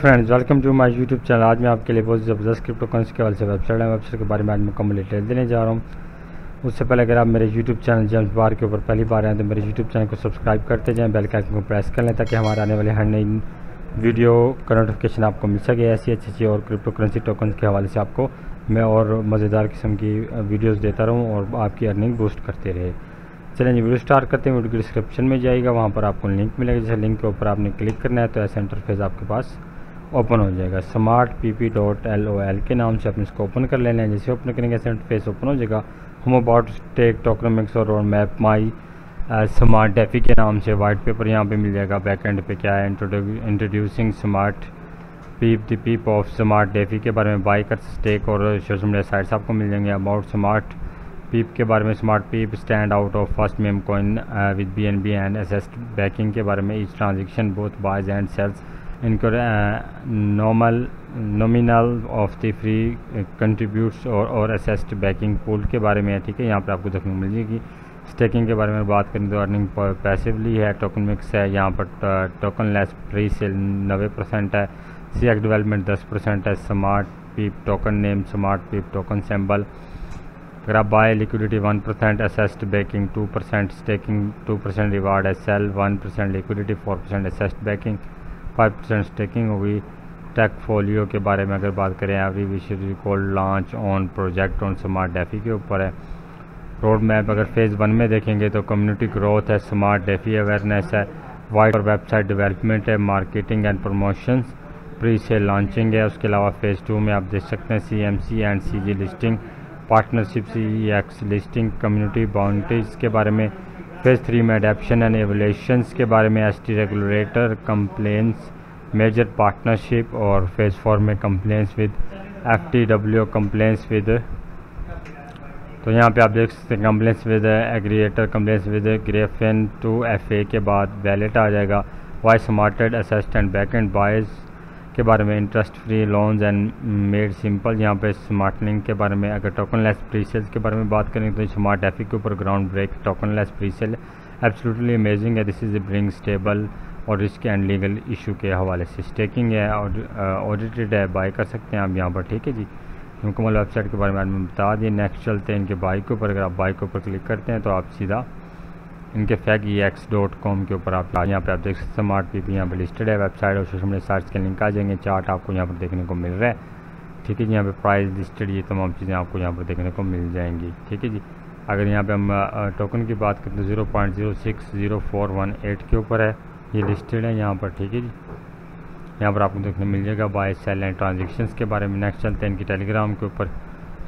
Friends welcome to my YouTube channel آج میں آپ کے لیے بہت زبردست کرپٹو کرنسی کے حوالے سے ویب سائٹ ہے ویب سائٹ کے بارے میں آج مکمل ڈیٹیل دینے جا رہا ہوں۔ اس سے پہلے اگر آپ میرے یوٹیوب چینل جیمس بار کے اوپر پہلی بار ہیں تو میرے یوٹیوب چینل کو سبسکرائب کرتے جائیں بیل آئکن کو پریس کر لیں تاکہ ہمارے آنے والے ہر نئی ویڈیو کا نوٹیفکیشن آپ کو مل سکے۔ ایسی اچھی اچھی اور کرپٹو کرنسی ٹوکنس کے حوالے سے آپ کو میں اور مزیدار قسم کی ویڈیوز دیتا رہوں اور آپ کی ارننگ بوسٹ کرتے رہے۔ چلیں جی ویڈیو سٹارٹ کرتے ہیں۔ ویڈیو کی ڈسکرپشن میں جائے گا، وہاں پر آپ کو لنک ملے گا۔ جیسے لنک کے اوپر آپ نے کلک کرنا ہے تو ایسا انٹرفیس آپ کے پاس اوپن ہو جائے گا۔ Smart P P dot L O L کے نام سے اپنے اس کو اوپن کر لینا ہے۔ جیسے اوپن کریں گے ایسا اوپن ہو جائے گا۔ ہوم اباؤٹ ٹیک ٹوکنمکس اور roadmap my smart DeFi کے نام سے وائٹ پیپر یہاں پہ مل جائے گا۔ بیک اینڈ پہ کیا ہے؟ Introducing smart pep the pep of smart DeFi کے بارے میں بائی کر اسٹیک اور سوشل میڈیا سائٹس آپ کو مل جائیں گے۔ اباؤٹ سمارٹ پیپ کے بارے میں smart pep stand out of first meme coin with B N B and asset backing کے بارے میں each transaction both buys and sales normal nominal of the free contributes اور اور اسسڈ بیکنگ پول کے بارے میں ہے ٹھیک ہے، یہاں پہ آپ کو دیکھنے کو مل جائے گی۔ اسٹیکنگ کے بارے میں بات کریں تو ارننگ پیسیولی ہے ٹوکن مکس ہے، یہاں پر ٹوکن لیس پری سیل نوے پرسینٹ ہے سی ایک ڈیولپمنٹ دس پرسینٹ ہے smart pep token name smart pep token symbol اگر آپ buy liquidity one percent asset backing two percent staking two percent reward ہے sell one percent liquidity four percent asset backing five percent staking ہوگی. ٹیک folio کے بارے میں اگر بات کریں every wish record launch on project on smart DeFi کے اوپر ہے. روڈ میپ اگر فیز ون میں دیکھیں گے تو کمیونٹی گروتھ ہے سمارٹ ڈیفی اویئرنیس ہے. وائٹ اور ویب سائٹ ڈیولپمنٹ ہے مارکیٹنگ اینڈ پروموشنز پری سے لانچنگ ہے، اس کے علاوہ فیز ٹو میں آپ دیکھ سکتے ہیں C M C and C G listing partnership C X listing community boundaries کے بارے میں فیز تھری میں اڈیپشن اینڈ ایولیشنس کے بارے میں S T regulator compliance major partnership اور فیز فور میں compliance with F T W compliance with تو یہاں پہ آپ دیکھ سکتے ہیں compliance with aggregator compliance with Griffin two F A کے بعد ویلٹ آ جائے گا. وائس سمارٹیڈ اسسٹنٹ بیک اینڈ بائز کے بارے میں interest free loans and made simple یہاں پہ سمارٹنگ کے بارے میں اگر ٹوکن لیس پری سیلس کے بارے میں بات کریں تو سمارٹ ایفی کے اوپر ground break token less presale absolutely amazing ہے۔ This is a bring stable اور رسک اینڈ لیگل ایشو کے حوالے سے۔ اسٹیکنگ ہے آڈیٹڈ ہے۔ بائی کر سکتے ہیں آپ یہاں پر۔ ٹھیک ہے جی۔ مکمل ویب سائٹ کے بارے میں میں بتا دیں نیکسٹ چلتے ہیں ان کے بائک کے اوپر۔ اگر آپ بائک کے اوپر کلک کرتے ہیں تو آپ سیدھا ان کے fake E X dot com کے اوپر آپ یہاں پہ آپ دیکھ سکتے اسمارٹ پی پی یہاں پہ لسٹڈ ہے ویب سائٹ اور سوشل میڈیا سائٹس کے لنک آ جائیں گے چارٹ آپ کو یہاں پر دیکھنے کو مل رہا ہے۔ ٹھیک ہے جی یہاں پہ پرائز لسٹڈ یہ تمام چیزیں آپ کو یہاں پر دیکھنے کو مل جائیں گی۔ ٹھیک ہے جی اگر یہاں پہ ہم ٹوکن کی بات کریں تو zero point zero six zero four one eight کے اوپر ہے، یہ لسٹڈ ہے یہاں پر۔ ٹھیک ہے جی یہاں پر آپ کو دیکھنے مل جائے گا۔ بائی سیل اینڈ ٹرانزیکشنس کے بارے میں نیکسٹ چلتے ہیں ان کی ٹیلی گرام کے اوپر۔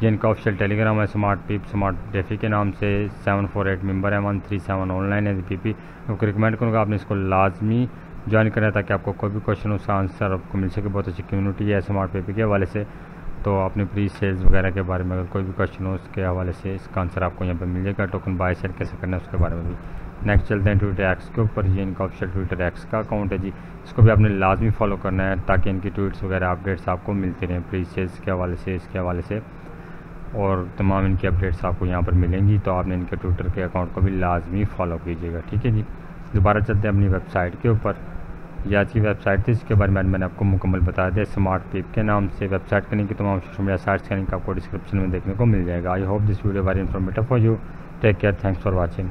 یہ ان کا آفیشیل ٹیلی گرام ہے اسمارٹ پیپ اسمارٹ ڈیفی کے نام سے سیون فور ایٹ ممبر ہے one three seven online ہے۔ پی پی آپ کو ریکمینڈ کروں گا آپ نے اس کو لازمی جوائن کریں تاکہ آپ کو کوئی بھی کوشچن اس کا آنسر آپ کو مل سکے۔ بہت اچھی کمیونٹی ہے اسمارٹ پی پی کے حوالے سے۔ تو اپنے پری سیلز وغیرہ کے بارے میں اگر کوئی بھی کوشچن ہو، اس کے حوالے سے اس کا آنسر آپ کو یہاں پہ مل جائے گا۔ ٹوکن بائی سیل کیسے کرنا ہے، اس کے بارے میں بھی۔ نیکسٹ چلتے ہیں ٹویٹر ایکس کے اوپر۔ یہ ان کا آفیشیل ٹویٹر ایکس کا اکاؤنٹ ہے جی۔ اس کو بھی آپ نے لازمی فالو کرنا ہے تاکہ ان کی ٹویٹس وغیرہ اپڈیٹس آپ کو ملتے رہیں۔ پری سیلز کے حوالے سے، اس کے حوالے سے۔ اور تمام ان کی اپڈیٹس آپ کو یہاں پر ملیں گی، تو آپ نے ان کے ٹویٹر کے اکاؤنٹ کو بھی لازمی فالو کیجیے گا، ٹھیک ہے جی؟ دوبارہ چلتے ہیں اپنی ویب سائٹ کے اوپر۔ یہ آج کی ویب سائٹ تھی، اس کے بارے میں میں نے آپ کو مکمل بتا دیا اسمارٹ پیپ کے نام سے۔ ویب سائٹ کرنے کی تمام سوشل میڈیا سائٹس کا لنک آپ کو ڈسکرپشن میں دیکھنے کو مل جائے گا۔ I hope this video very informative for you take care thanks for watching